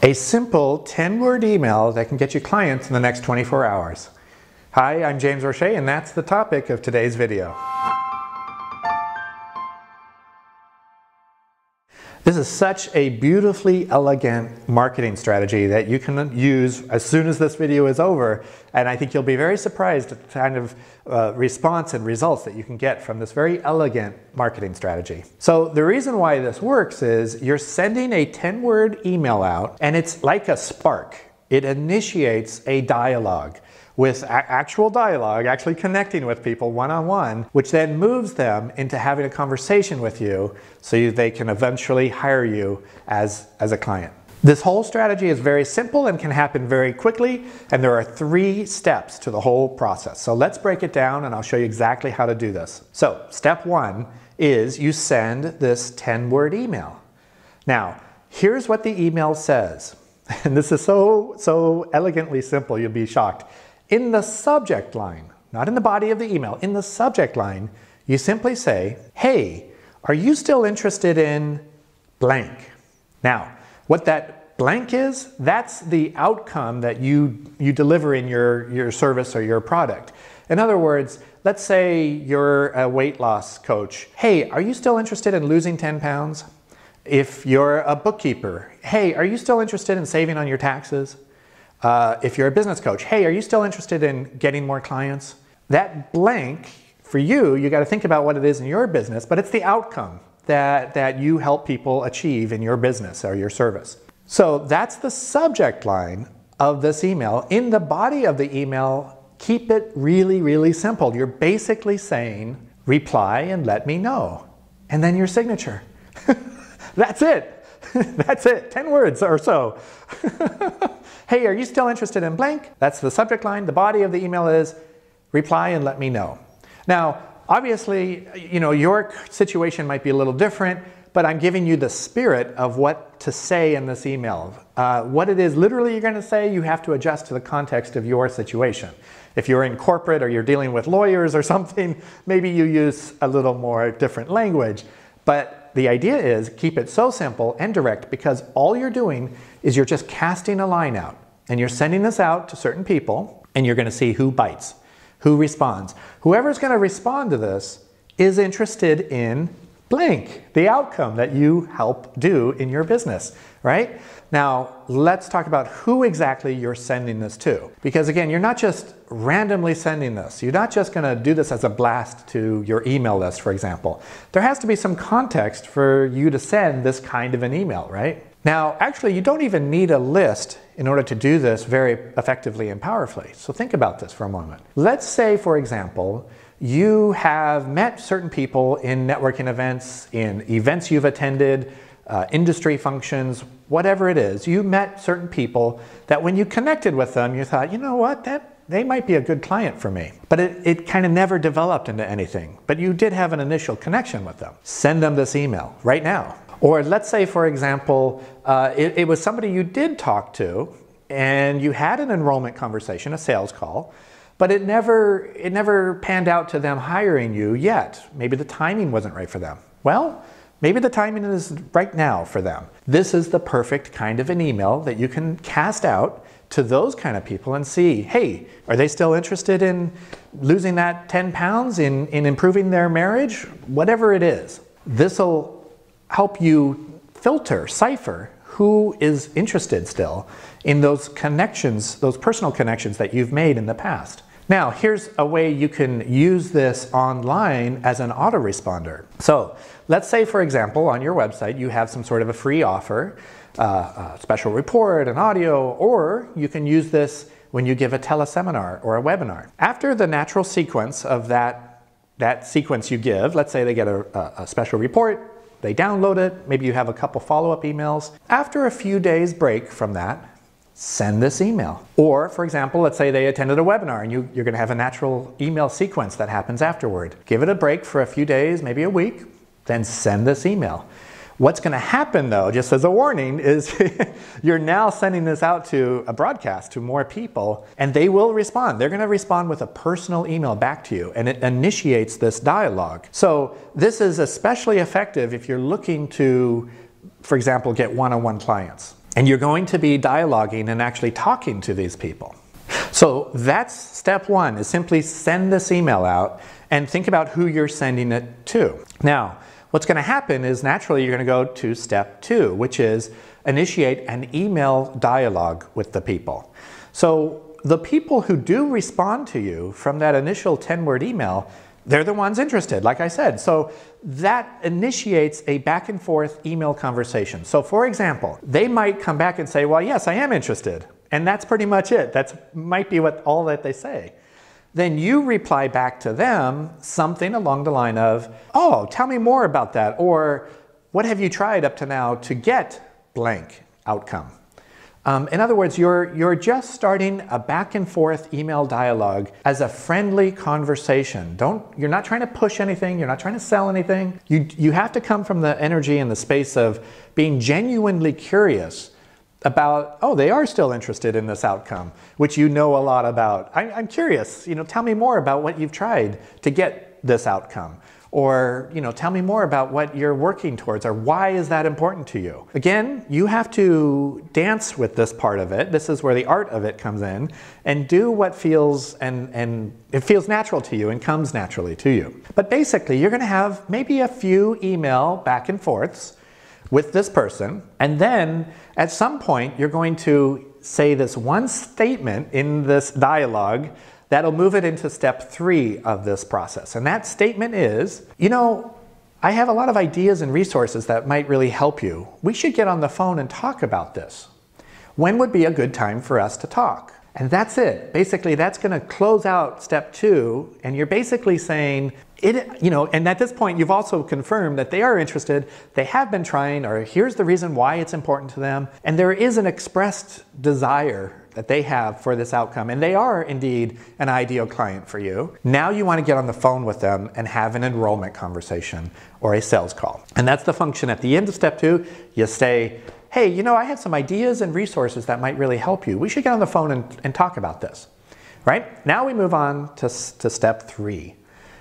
A simple 10-word email that can get you clients in the next 24 hours. Hi, I'm James Roche and that's the topic of today's video. This is such a beautifully elegant marketing strategy that you can use as soon as this video is over and I think you'll be very surprised at the kind of uh, response and results that you can get from this very elegant marketing strategy. So the reason why this works is you're sending a 10 word email out and it's like a spark. It initiates a dialogue with actual dialogue, actually connecting with people one-on-one, which then moves them into having a conversation with you so they can eventually hire you as, as a client. This whole strategy is very simple and can happen very quickly, and there are three steps to the whole process. So let's break it down and I'll show you exactly how to do this. So step one is you send this 10 word email. Now, here's what the email says. And this is so, so elegantly simple, you'll be shocked. In the subject line, not in the body of the email, in the subject line, you simply say, hey, are you still interested in blank? Now, what that blank is, that's the outcome that you, you deliver in your, your service or your product. In other words, let's say you're a weight loss coach. Hey, are you still interested in losing 10 pounds? If you're a bookkeeper, hey, are you still interested in saving on your taxes? Uh, if you're a business coach, hey, are you still interested in getting more clients? That blank, for you, you got to think about what it is in your business, but it's the outcome that, that you help people achieve in your business or your service. So that's the subject line of this email. In the body of the email, keep it really, really simple. You're basically saying, reply and let me know. And then your signature. that's it. That's it, 10 words or so. hey, are you still interested in blank? That's the subject line. The body of the email is reply and let me know. Now, obviously, you know, your situation might be a little different, but I'm giving you the spirit of what to say in this email. Uh, what it is literally you're going to say, you have to adjust to the context of your situation. If you're in corporate or you're dealing with lawyers or something, maybe you use a little more different language. But the idea is keep it so simple and direct because all you're doing is you're just casting a line out and you're sending this out to certain people and you're going to see who bites, who responds. Whoever's going to respond to this is interested in blank, the outcome that you help do in your business, right? Now, let's talk about who exactly you're sending this to. Because again, you're not just randomly sending this. You're not just gonna do this as a blast to your email list, for example. There has to be some context for you to send this kind of an email, right? Now, actually, you don't even need a list in order to do this very effectively and powerfully. So think about this for a moment. Let's say, for example, you have met certain people in networking events, in events you've attended, uh, industry functions, whatever it is. You met certain people that when you connected with them, you thought, you know what, that they might be a good client for me. But it, it kind of never developed into anything. But you did have an initial connection with them. Send them this email right now. Or let's say, for example, uh, it, it was somebody you did talk to and you had an enrollment conversation, a sales call, but it never, it never panned out to them hiring you yet. Maybe the timing wasn't right for them. Well, maybe the timing is right now for them. This is the perfect kind of an email that you can cast out to those kind of people and see, hey, are they still interested in losing that 10 pounds, in, in improving their marriage? Whatever it is. This will help you filter, cipher who is interested still in those connections, those personal connections that you've made in the past. Now, here's a way you can use this online as an autoresponder. So let's say, for example, on your website, you have some sort of a free offer, uh, a special report, an audio, or you can use this when you give a teleseminar or a webinar. After the natural sequence of that, that sequence you give, let's say they get a, a special report, they download it, maybe you have a couple follow-up emails. After a few days break from that, send this email. Or, for example, let's say they attended a webinar and you, you're going to have a natural email sequence that happens afterward. Give it a break for a few days, maybe a week, then send this email. What's going to happen though, just as a warning, is you're now sending this out to a broadcast to more people and they will respond. They're going to respond with a personal email back to you and it initiates this dialogue. So this is especially effective if you're looking to, for example, get one-on-one -on -one clients. And you're going to be dialoguing and actually talking to these people. So that's step one, is simply send this email out and think about who you're sending it to. Now, what's going to happen is naturally you're going to go to step two, which is initiate an email dialogue with the people. So the people who do respond to you from that initial 10 word email, they're the ones interested, like I said. So that initiates a back and forth email conversation. So for example, they might come back and say, well, yes, I am interested. And that's pretty much it. That might be what all that they say. Then you reply back to them something along the line of, oh, tell me more about that. Or what have you tried up to now to get blank outcome? Um, in other words, you're, you're just starting a back and forth email dialogue as a friendly conversation. Don't, you're not trying to push anything, you're not trying to sell anything. You, you have to come from the energy and the space of being genuinely curious about, oh, they are still interested in this outcome, which you know a lot about. I, I'm curious, you know, tell me more about what you've tried to get this outcome or you know tell me more about what you're working towards or why is that important to you? Again you have to dance with this part of it. This is where the art of it comes in and do what feels and and it feels natural to you and comes naturally to you. But basically you're going to have maybe a few email back and forths with this person. And then at some point you're going to say this one statement in this dialogue That'll move it into step three of this process. And that statement is, you know, I have a lot of ideas and resources that might really help you. We should get on the phone and talk about this. When would be a good time for us to talk? And that's it. Basically, that's going to close out step two. And you're basically saying, it, you know, and at this point, you've also confirmed that they are interested, they have been trying, or here's the reason why it's important to them. And there is an expressed desire that they have for this outcome, and they are indeed an ideal client for you. Now you want to get on the phone with them and have an enrollment conversation or a sales call. And that's the function at the end of step two. You say, hey, you know, I have some ideas and resources that might really help you. We should get on the phone and, and talk about this. Right? Now we move on to, to step three,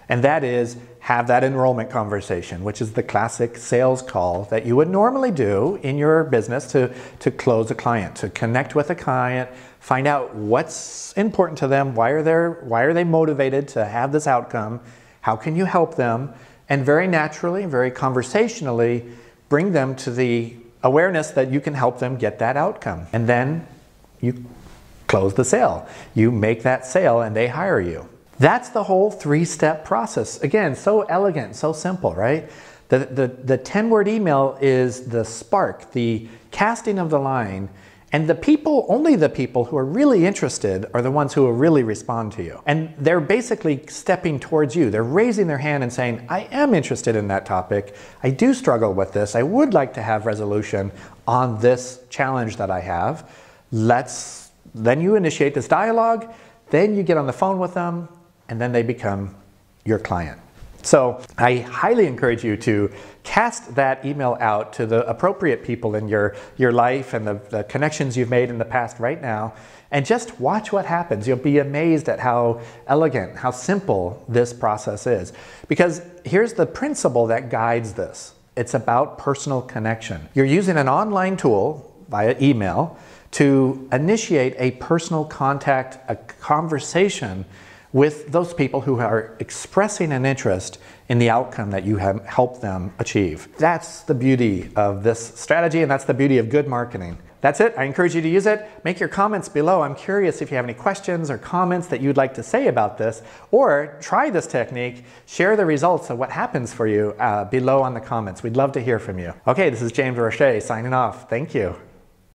and that is have that enrollment conversation, which is the classic sales call that you would normally do in your business to, to close a client, to connect with a client, find out what's important to them, why are, they, why are they motivated to have this outcome, how can you help them, and very naturally, very conversationally, bring them to the awareness that you can help them get that outcome. And then you close the sale. You make that sale and they hire you. That's the whole three step process. Again, so elegant, so simple, right? The, the, the 10 word email is the spark, the casting of the line. And the people, only the people who are really interested are the ones who will really respond to you. And they're basically stepping towards you. They're raising their hand and saying, I am interested in that topic. I do struggle with this. I would like to have resolution on this challenge that I have. Let's, then you initiate this dialogue. Then you get on the phone with them and then they become your client. So I highly encourage you to cast that email out to the appropriate people in your, your life and the, the connections you've made in the past right now, and just watch what happens. You'll be amazed at how elegant, how simple this process is. Because here's the principle that guides this. It's about personal connection. You're using an online tool via email to initiate a personal contact, a conversation with those people who are expressing an interest in the outcome that you have helped them achieve. That's the beauty of this strategy, and that's the beauty of good marketing. That's it. I encourage you to use it. Make your comments below. I'm curious if you have any questions or comments that you'd like to say about this, or try this technique. Share the results of what happens for you uh, below on the comments. We'd love to hear from you. Okay, this is James Roche signing off. Thank you.